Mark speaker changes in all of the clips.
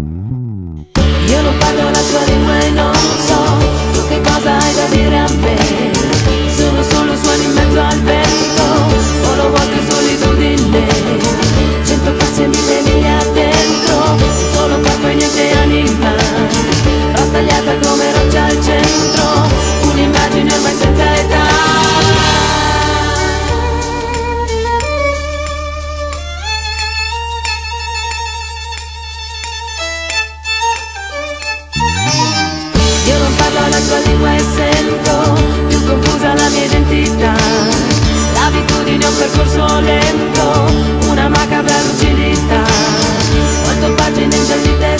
Speaker 1: Io non parlo la tua lingua parlo la tua lingua e sento più confusa la mia identità. L'abitudine è un percorso lento, una macabra lucidità. Quanto pagine ingiallite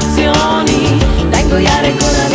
Speaker 1: sensazioni da ingoiare con la